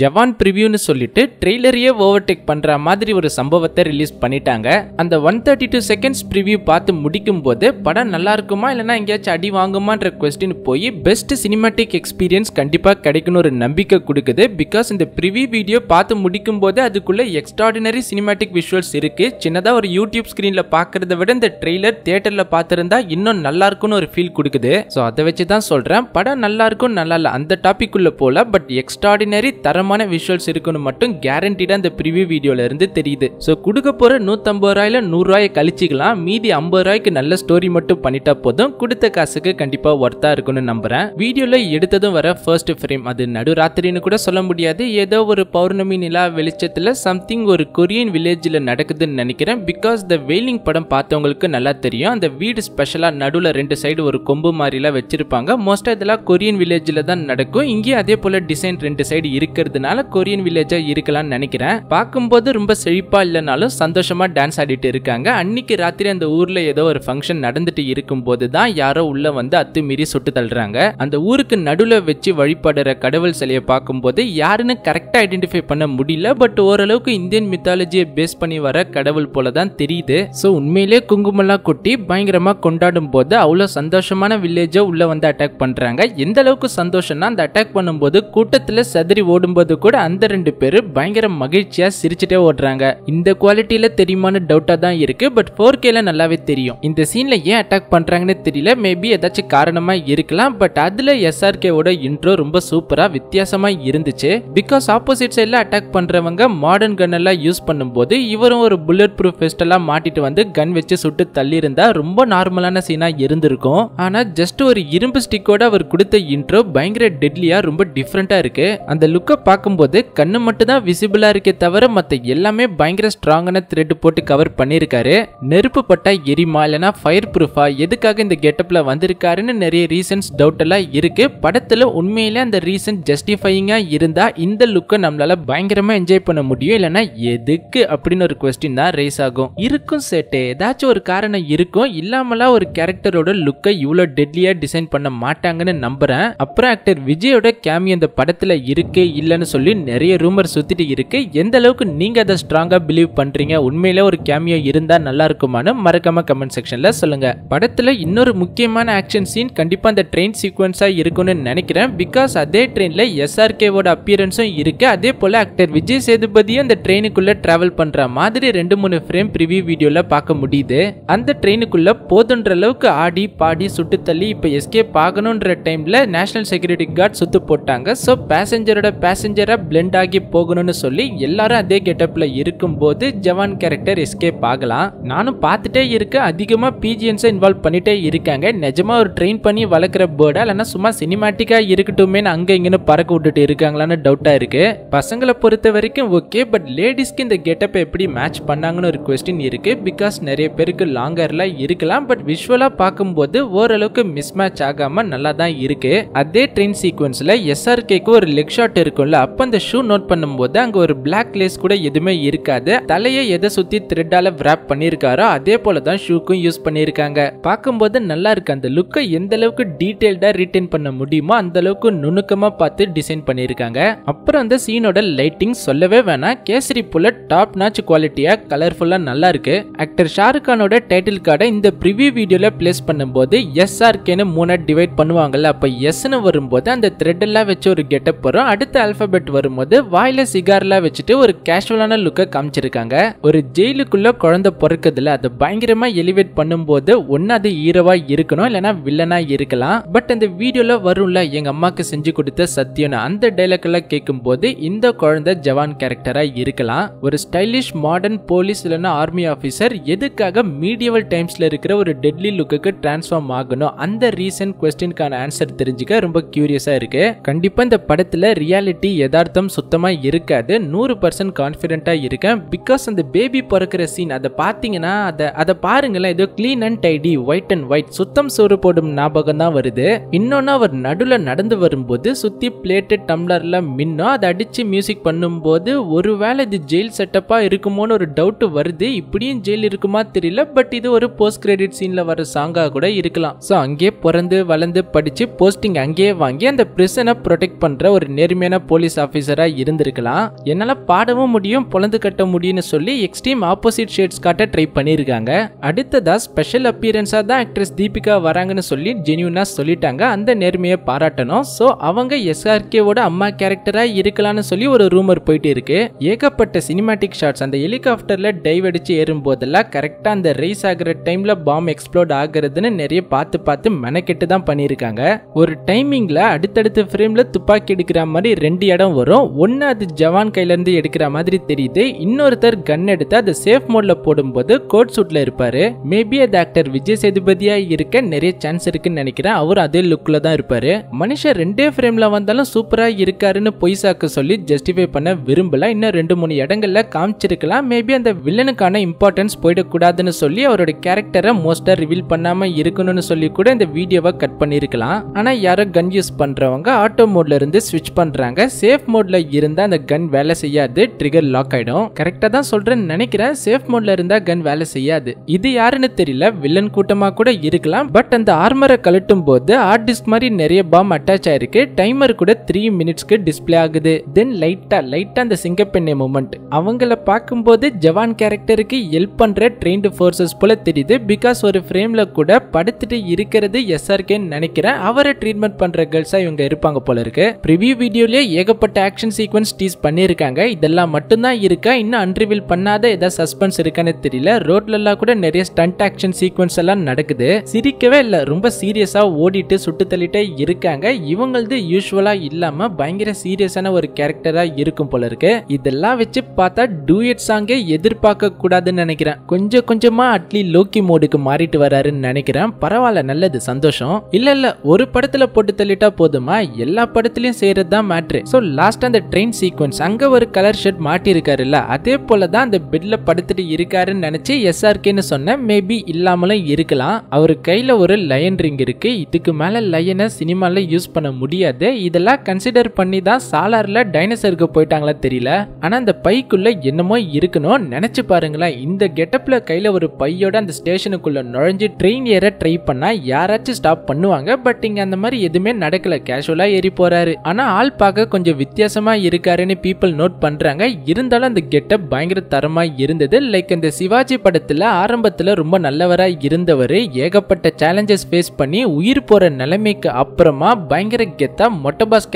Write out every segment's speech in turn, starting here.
ஜவான் ப்ரிவியூன்னு சொல்லிட்டு ட்ரெய்லரையே ஓவர்டேக் பண்ற மாதிரி ஒரு சம்பவத்தை ரிலீஸ் பண்ணிட்டாங்க. அந்த one thirty two seconds preview பார்த்து முடிக்கும் போது படம் நல்லா இருக்குமா? இல்லைன்னா எங்கேயாச்சும் அடி வாங்குமான்ற கொஸ்டின் போய் பெஸ்ட் சினிமாட்டிக் எக்ஸ்பீரியன்ஸ் கண்டிப்பாக கிடைக்கணும் ஒரு நம்பிக்கை கொடுக்குது. பிகாஸ் இந்த ப்ரிவியூ வீடியோ பார்த்து முடிக்கும் போது அதுக்குள்ள எக்ஸ்ட்ராடினரி சினிமாட்டிக் விஷுவல்ஸ் இருக்கு. சின்னதாக ஒரு யூடியூப் ஸ்க்ரீனில் பார்க்கறத விட இந்த ட்ரெய்லர் தியேட்டரில் பார்த்துருந்தா இன்னும் நல்லா இருக்கும்னு ஒரு ஃபீல் கொடுக்குது. ஸோ அதை வச்சு தான் சொல்கிறேன் படம் நல்லா இருக்கும் நல்லா இல்லை. அந்த டாபிக் உள்ள போல பட் எக்ஸ்ட்ராடினரி தரமான விஷுவல்ஸ் இருக்குன்னு மட்டும் கேரண்டீடா இந்த ப்ரிவியூ வீடியோல இருந்து தெரியுது. ஸோ கொடுக்க போற நூத்தம்பது ரூபாயில நூறு ரூபாயை கழிச்சிக்கலாம். மீதி ஐம்பது ரூபாய்க்கு நல்ல ஸ்டோரி மட்டும் பண்ணிட்டா போதும். கொடுத்த காசுக்கு கண்டிப்பா ஒர்த்தா இருக்கும்னு நம்புறேன். வீடியோல எடுத்ததும் வர ஃபர்ஸ்ட் ஃப்ரேம் அது நடுராத்திரின்னு கூட சொல்ல முடியாது. ஏதோ ஒரு பௌர்ணமி நிலா வெளிச்சத்துல சம்திங் ஒரு கொரியன் வில்லேஜ்ல நடக்குதுன்னு நினைக்கிறேன். பிகாஸ் த வெயிலிங் படம் பார்த்தவங்களுக்கு நல்லா தெரியும். அந்த வீடு ஸ்பெஷலா நடுவுல ரெண்டு சைடு ஒரு கொம்பு மாதிரிலாம் வச்சிருப்பாங்க. மோஸ்ட் இதெல்லாம் கொரியன் வில்லேஜ்ல தான் நடக்கும். இங்கேயும் அதே போல டிசைன் ரெண்டு சைடு இருக்கிறது இருக்கிறதுனால கொரியன் வில்லேஜா இருக்கலாம்னு நினைக்கிறேன். பார்க்கும்போது ரொம்ப செழிப்பா இல்லைனாலும் சந்தோஷமா டான்ஸ் ஆடிட்டு இருக்காங்க. அன்னைக்கு ராத்திரி அந்த ஊர்ல ஏதோ ஒரு ஃபங்க்ஷன் நடந்துட்டு இருக்கும் போது தான் யாரோ உள்ள வந்து அத்துமீறி சுட்டு தள்ளுறாங்க. அந்த ஊருக்கு நடுவில் வச்சு வழிபடுற கடவுள் சிலையை பார்க்கும்போது யாருன்னு கரெக்டா ஐடென்டிஃபை பண்ண முடியல. பட் ஓரளவுக்கு இந்தியன் மித்தாலஜியை பேஸ் பண்ணி வர கடவுள் போல தான் தெரியுது. ஸோ உண்மையிலே குங்குமம்லாம் கொட்டி பயங்கரமா கொண்டாடும் போது அவ்வளோ சந்தோஷமான வில்லேஜை உள்ள வந்து அட்டாக் பண்றாங்க. எந்த அளவுக்கு சந்தோஷம்னா அந்த அட்டாக் பண்ணும்போது கூட்டத்தில் கூட்டத்துல ஓடும் வரும்போது கூட அந்த ரெண்டு பேரும் பயங்கர மகிழ்ச்சியா சிரிச்சுட்டே ஓடுறாங்க. இந்த குவாலிட்டியில தெரியுமான்னு டவுட்டா தான் இருக்கு பட் ஃபோர் கேல நல்லாவே தெரியும். இந்த சீன்ல ஏன் அட்டாக் பண்றாங்கன்னு தெரியல மேபி ஏதாச்சும் காரணமா இருக்கலாம் பட் அதுல எஸ்ஆர்கேவோட இன்ட்ரோ ரொம்ப சூப்பரா வித்தியாசமா இருந்துச்சு. பிகாஸ் ஆப்போசிட் சைட்ல அட்டாக் பண்றவங்க மாடர்ன் கன் எல்லாம் யூஸ் பண்ணும்போது இவரும் ஒரு புல்லட் ப்ரூஃப் வெஸ்ட் எல்லாம் மாட்டிட்டு வந்து கன் வச்சு சுட்டு தள்ளி இருந்தா ரொம்ப நார்மலான சீனா இருந்திருக்கும். ஆனா ஜஸ்ட் ஒரு இரும்பு ஸ்டிக்கோட அவர் கொடுத்த இன்ட்ரோ பயங்கர டெட்லியா ரொம்ப டிஃப்ரெண்டா இருக்கு. அந்த லுக்கை பார்க்கும்போது கண்ணு மட்டும் தான் விசிபிளா இருக்கே தவிர மத்த எல்லாமே பயங்கர ஸ்ட்ராங்கான த்ரெட் போட்டு கவர் பண்ணியிருக்காரு. நெருப்பு பட்டா எரிமா இல்லைனா ஃபயர் ப்ரூஃபா எதுக்காக இந்த கெட்டப்ல வந்திருக்காருன்னு நிறைய ரீசன்ஸ் டவுட் எல்லாம் இருக்கு. படத்துல உண்மையிலே அந்த ரீசன் ஜஸ்டிஃபையிங்கா இருந்தா இந்த லுக்கை நம்மளால பயங்கரமா என்ஜாய் பண்ண முடியும். இல்லைன்னா எதுக்கு அப்படின்னு ஒரு கொஸ்டின் தான் ரேஸ் ஆகும். இருக்கும் செட்டு ஏதாச்சும் ஒரு காரணம் இருக்கும். இல்லாமலாம் ஒரு கேரக்டரோட லுக்கை இவ்வளோ டெட்லியா டிசைன் பண்ண மாட்டாங்கன்னு நம்புறேன். அப்புறம் ஆக்டர் விஜயோட கேமி அந்த படத்துல இருக்கு இல்லைன்னு சொல்லி நிறைய ரூமர் சுத்திட்டு இருக்கு. எந்த அளவுக்கு நீங்க அதை ஸ்ட்ராங்கா பிலீவ் பண்றீங்க? உண்மையில ஒரு கேமியோ இருந்தா நல்லா இருக்குமான்னு மறக்காம கமெண்ட் செக்ஷன்ல சொல்லுங்க. படத்துல இன்னொரு முக்கியமான ஆக்ஷன் சீன் கண்டிப்பா அந்த ட்ரெயின் சீக்வன்ஸாக இருக்கும்னு நினைக்கிறேன். பிகாஸ் அதே ட்ரெயினில் எஸ்ஆர்கேவோட அப்பியரன்ஸும் இருக்கு. அதே போல ஆக்டர் விஜய் சேதுபதியும் அந்த ட்ரெயினுக்குள்ள டிராவல் பண்ற மாதிரி ரெண்டு மூணு ஃப்ரேம் ப்ரிவியூ வீடியோல பார்க்க முடியுது. அந்த ட்ரெயினுக்குள்ள போதுன்ற அளவுக்கு ஆடி பாடி சுட்டு தள்ளி இப்ப எஸ்கேப் ஆகணுன்ற டைம்ல நேஷனல் செக்யூரிட்டி கார்டு சுத்து போட்டாங்க. ஸோ பேசஞ்சரோட பேச பேசஞ்சரா பிளெண்ட் ஆகி போகணும்னு சொல்லி எல்லாரும் அதே கெட்டப்பில் இருக்கும்போது ஜவான் கேரக்டர் எஸ்கேப் ஆகலாம். நானும் பார்த்துட்டே இருக்கேன். அதிகமா பிஜிஎன்ஸை இன்வால்வ் பண்ணிட்டே இருக்காங்க. நிஜமா ஒரு ட்ரெயின் பண்ணி வளர்க்குற பேர்டா இல்லைன்னா சும்மா சினிமாட்டிக்கா இருக்கட்டுமே அங்க இங்கன்னு பறக்க விட்டுட்டு இருக்காங்களான்னு டவுட்டா இருக்கு. பசங்களை பொறுத்த வரைக்கும் ஓகே பட் லேடிஸ்க்கு இந்த கெட்டப் எப்படி மேட்ச் பண்ணாங்கன்னு ஒரு கொஸ்டின் இருக்கு. பிகாஸ் நிறைய பேருக்கு லாங்கர்லாம் இருக்கலாம். பட் விஷுவலாக பார்க்கும்போது ஓரளவுக்கு மிஸ் மேட்ச் ஆகாம நல்லா தான் இருக்கு. அதே ட்ரெயின் சீக்வன்ஸில் எஸ்ஆர்கேக்கு ஒரு லெக் ஷாட் இருக்கும்ல அப்ப அந்த ஷூ நோட் பண்ணும்போது அங்க ஒரு பிளாக் லேஸ் கூட எதுவுமே இருக்காது. தலையை எதை சுத்தி த்ரெட்டால விராப் பண்ணியிருக்காரோ அதே போல தான் ஷூக்கும் யூஸ் பண்ணியிருக்காங்க. பார்க்கும்போது நல்லா இருக்கு. அந்த லுக்கை எந்த அளவுக்கு டீடைல்டா ரீட்டைன் பண்ண முடியுமோ அந்த அளவுக்கு நுணுக்கமா பார்த்து டிசைன் பண்ணியிருக்காங்க. அப்புறம் அந்த சீனோட லைட்டிங் சொல்லவே வேணாம். கேசரி புல்ல டாப் நாச் குவாலிட்டியா கலர்ஃபுல்லா நல்லா இருக்கு. ஆக்டர் ஷாருக் கானோட டைட்டில் கார்டை இந்த ப்ரிவியூ வீடியோல பிளேஸ் பண்ணும்போது எஸ்ஆர்கேன்னு மூணா டிவைட் பண்ணுவாங்கல்ல அப்ப எஸ்னு வரும்போது அந்த த்ரெட் எல்லாம் வச்சு ஒரு கெட்டப் வரும். அடுத்த ஆல்பபெட் வரும்போது வாயில சிகார்லாம் வச்சுட்டு ஒரு கேஷுவலான லுக்கை காமிச்சிருக்காங்க. ஒரு ஜெயிலுக்குள்ள குழந்தை பிறக்குதுல அதை பயங்கரமா எலிவேட் பண்ணும்போது ஒன்னு அது ஹீரோவா இருக்கணும் இல்லைன்னா வில்லனா இருக்கலாம். பட் அந்த வீடியோல வரும்ல எங்க அம்மாக்கு செஞ்சு கொடுத்த சத்தியம் அந்த டைலாக் எல்லாம் கேட்கும் போது இந்த குழந்தை ஜவான் கேரக்டரா இருக்கலாம். ஒரு ஸ்டைலிஷ் மாடர்ன் போலீஸ் இல்லைன்னா ஆர்மி ஆஃபீஸர் எதுக்காக மீடியவல் டைம்ஸ்ல இருக்கிற ஒரு டெட்லி லுக்குக்கு டிரான்ஸ்ஃபார்ம் ஆகணும்? அந்த ரீசன் கொஸ்டினுக்கான ஆன்சர் தெரிஞ்சுக்க ரொம்ப கியூரியஸா இருக்கு. கண்டிப்பா இந்த படத்துல ரியாலிட்டி யதார்த்தம் சுத்தமா இருக்காது. நூறு பர்சன்ட் கான்ஃபிடென்ட்டாக இருக்கேன். பிகாஸ் அந்த பேபி பிறக்கிற சீன் அதை பார்த்தீங்கன்னா அதை அதை பாருங்களேன். ஏதோ clean and tidy white and white சுத்தம் சோறு போடும் ஞாபகம் தான் வருது. இன்னொன்னு அவர் நடுவில் நடந்து வரும்போது சுத்தி பிளேட்டு டம்ளர்ல மின்னும். அதை அடிச்சு மியூசிக் பண்ணும்போது ஒருவேளை இது ஜெயில் செட்டப்பா இருக்குமோன்னு ஒரு டவுட் வருது. இப்படியும் ஜெயில் இருக்குமா தெரியல. பட் இது ஒரு போஸ்ட் கிரெடிட் சீனில் வர சாங்காக கூட இருக்கலாம். ஸோ அங்கேயே பிறந்து வளர்ந்து படிச்சு போஸ்டிங் அங்கேயே வாங்கி அந்த பிரிசனை ப்ரொடெக்ட் பண்ற ஒரு நேர்மையான போலீஸ் போலீஸ் ஆஃபீஸரா இருந்திருக்கலாம். என்னால பாடவும் முடியும் பொழந்து கட்ட முடியும்னு சொல்லி எக்ஸ்ட்ரீம் ஆப்போசிட் ஷேட்ஸ் காட்ட ட்ரை பண்ணியிருக்காங்க அடுத்ததா ஸ்பெஷல் அப்பியரன்ஸா தான் ஆக்ட்ரஸ் தீபிகா வராங்கன்னு சொல்லி ஜெனியூனா சொல்லிட்டாங்க. அந்த நேர்மையை பாராட்டணும். ஸோ அவங்க எஸ்ஆர்கேவோட அம்மா கேரக்டரா இருக்கலாம்னு சொல்லி ஒரு ரூமர் போயிட்டு இருக்கு. ஏகப்பட்ட சினிமாட்டிக் ஷாட்ஸ் அந்த ஹெலிகாப்டர்ல டைவ் அடிச்சு ஏறும் போதெல்லாம் கரெக்டா அந்த ரைஸ் ஆகிற டைம்ல பாம் எக்ஸ்ப்ளோட் ஆகுறதுன்னு நிறைய பார்த்து பார்த்து மெனக்கெட்டு தான் பண்ணியிருக்காங்க ஒரு டைமிங்ல அடுத்தடுத்த ஃப்ரேம்ல துப்பாக்கி எடுக்கிற மாதிரி ரெண்டு இடம் வரும். ஒன்று அது ஜவான் கையிலேருந்து எடுக்கிற மாதிரி தெரியுது. இன்னொருத்தர் கன் எடுத்து அதை சேஃப் மோட்ல போடும்போது கோட் சூட்ல இருப்பாரு. மேபி அது ஆக்டர் விஜய் சேதுபதியா இருக்க நிறைய சான்ஸ் இருக்குன்னு நினைக்கிறேன். அவர் அதே லுக்ல தான் இருப்பாரு. மனுஷன் ரெண்டே ஃப்ரேம்ல வந்தாலும் சூப்பரா இருக்காருன்னு பொய் சாக்க சொல்லி ஜஸ்டிஃபை பண்ண விரும்பல. இன்னும் ரெண்டு மூணு இடங்கள்ல காமிச்சிருக்கலாம். மேபி அந்த வில்லனுக்கான இம்பார்ட்டன்ஸ் போயிடக்கூடாதுன்னு சொல்லி அவரோட கேரக்டரை மோஸ்டா ரிவீல் பண்ணாம இருக்கணும்னு சொல்லி கூட இந்த வீடியோவை கட் பண்ணிருக்கலாம். ஆனா யாரோ கன் யூஸ் பண்றவங்க ஆட்டோ மோட்ல இருந்து ஸ்விட்ச் பண்றாங்க. சேஃப் மோட்ல இருந்தா அந்த கன் வேலை செய்யாது ட்ரிகர் லாக் ஆயிடும். கரெக்டா தான் சொல்கிறேன்னு நினைக்கிறேன். சேஃப் மோட்ல இருந்தா கன் வேலை செய்யாது. இது யாருன்னு தெரியல. வில்லன் கூட்டமா கூட இருக்கலாம். பட் அந்த ஆர்மரை கழட்டும் போது ஹார்ட் டிஸ்க் மாதிரி நிறைய பாம் அட்டாச் ஆயிருக்கு. டைமர் கூட த்ரீ மினிட்ஸ்க்கு டிஸ்ப்ளே ஆகுது. தென் லைட்டா லைட்டா அந்த சிங்கப்பெண்ணை மூமெண்ட் அவங்கள பார்க்கும்போது ஜவான் கேரக்டருக்கு ஹெல்ப் பண்ற ட்ரெயின்டு ஃபோர்ஸஸ் போல தெரியுது. பிகாஸ் ஒரு ஃப்ரேம்ல கூட படுத்துட்டு இருக்கிறது எஸ்ஆர்கேன்னு நினைக்கிறேன். அவரை ட்ரீட்மெண்ட் பண்ற கேர்ள்ஸா இவங்க இருப்பாங்க போல இருக்கு. ப்ரிவியூ வீடியோலயே ஏகப்பட்ட ஆக்ஷன் சீக்வன்ஸ் டீஸ் பண்ணியிருக்காங்க. இதெல்லாம் மட்டும்தான் இருக்கா? இன்னும் அன்ரிவீல் பண்ணாத ஏதாவது சஸ்பென்ஸ் இருக்கான்னு தெரியல. ரோட்லலாம் கூட நிறைய ஸ்டண்ட் ஆக்ஷன் சீக்வன்ஸ் எல்லாம் நடக்குது. சிரிக்கவே இல்லை. ரொம்ப சீரியஸாக ஓடிட்டு சுட்டு தள்ளிட்டே இருக்காங்க. இவங்களது யூஸ்வலாக இல்லாமல் பயங்கர சீரியஸான ஒரு கேரக்டராக இருக்கும் போல இருக்கு. இதெல்லாம் வச்சு பார்த்தா டூயட் சாங்கே எதிர்பார்க்க கூடாதுன்னு நினைக்கிறேன். கொஞ்சம் கொஞ்சமா அட்லி லோக்கி மோடுக்கு மாறிட்டு வராருன்னு நினைக்கிறேன். பரவாயில்ல நல்லது சந்தோஷம். இல்ல இல்ல ஒரு படத்துல போட்டு தள்ளிட்டா போதுமா? எல்லா படத்துலயும் செய்யறது தான் மேட்ரு ஸோ லாஸ்ட் அந்த ட்ரெயின் சீக்வன்ஸ் அங்கே ஒரு கலர் ஷர்ட் மாட்டியிருக்காருல்ல அதே போல தான் அந்த பெட்டில் படுத்துட்டு இருக்காருன்னு நினச்சி எஸ்ஆர்கேன்னு சொன்னேன் மேபி இல்லாமலும் இருக்கலாம். அவர் கையில் ஒரு லயன் ரிங் இருக்குது இதுக்கு மேலே லயனை சினிமாவில் யூஸ் பண்ண முடியாது. இதெல்லாம் கன்சிடர் பண்ணி தான் சாலாரில் டைனோசருக்கு போயிட்டாங்களா தெரியல. ஆனால் அந்த பைக்குள்ளே என்னமோ இருக்கணும் நினச்சி பாருங்களேன். இந்த கெட்டப்பில் கையில் ஒரு பையோட அந்த ஸ்டேஷனுக்குள்ளே நுழைஞ்சு ட்ரெயின் ஏற ட்ரை பண்ணால் யாராச்சும் ஸ்டாப் பண்ணுவாங்க. பட் இங்கே அந்த மாதிரி எதுவுமே நடக்கல. கேஷுவலாக ஏறி போகிறாரு ஆனால் ஆள் பார்க்க கொஞ்சம் கொஞ்சம் வித்தியாசமாக இருக்காருன்னு பீப்புள் நோட் பண்ணுறாங்க இருந்தாலும் அந்த கெட்டப் பயங்கர தரமாக இருந்தது. லைக் இந்த சிவாஜி படத்தில் ஆரம்பத்தில் ரொம்ப நல்லவராக இருந்தவர். ஏகப்பட்ட சேலஞ்சஸ் ஃபேஸ் பண்ணி உயிர் போகிற நிலைமைக்கு அப்புறமா பயங்கர கெத்தாக மொட்டை பாஸ்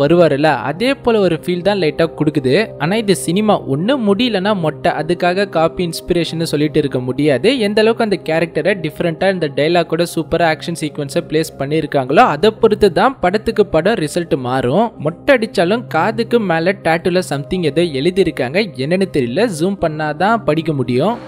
வருவார்ல அதே போல் ஒரு ஃபீல் தான் லைட்டாக கொடுக்குது. ஆனால் இது சினிமா ஒன்று முடியலன்னா மொட்டை அதுக்காக காப்பி இன்ஸ்பிரேஷன் சொல்லிட்டு இருக்க முடியாது. எந்த அளவுக்கு அந்த கேரக்டரை டிஃப்ரெண்ட்டாக இந்த டைலாக் கூட ஆக்ஷன் சீக்வன்ஸை பிளேஸ் பண்ணியிருக்காங்களோ அதை பொறுத்து தான் படத்துக்கு படம் ரிசல்ட் மாறும். மொட்டை அடிச்சாலும் காதுக்கு மேல டேட்டுல சம்திங் ஏதோ எழுதியிருக்காங்க. என்னன்னு தெரியல. ஜூம் பண்ணாதான் படிக்க முடியும்.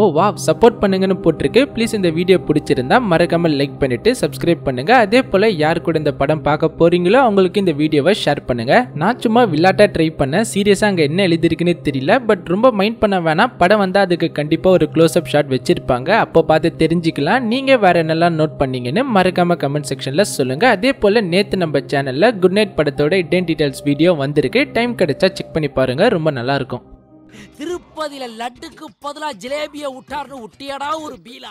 ஓ வா சப்போர்ட் பண்ணுங்கன்னு போட்டிருக்கு. ப்ளீஸ் இந்த வீடியோ பிடிச்சிருந்தா மறக்காம லைக் பண்ணிட்டு சப்ஸ்கிரைப் பண்ணுங்க. அதே போல யார் கூட இந்த படம் பார்க்க போறீங்களோ அவங்களுக்கு இந்த வீடியோவை ஷேர் பண்ணுங்க. நான் சும்மா விளாட்டா ட்ரை பண்ணேன். சீரியஸா அங்க என்ன எழுதிருக்குன்னு தெரியல. பட் ரொம்ப மைண்ட் பண்ண வேணாம். படம் வந்தா அதுக்கு கண்டிப்பா ஒரு க்ளோஸ் அப் ஷாட் வச்சிருப்பாங்க. அப்போ பார்த்து தெரிஞ்சுக்கலாம். நீங்க வேற என்னெல்லாம் நோட் பண்ணீங்கன்னு மறக்காம கமெண்ட் செக்ஷன்ல சொல்லுங்க. அதே போல நேத்து நம்ம சேனல்ல குட் நைட் படத்தோட இடன் டீட்டெயில்ஸ் வீடியோ வந்திருக்கு. டைம் கிடைச்சா செக் பண்ணி பாருங்க. ரொம்ப நல்லா இருக்கும். திருப்பதியில லட்டுக்கு பதிலா ஜிலேபிய விட்டார்னு விட்டியடா ஒரு பீலா.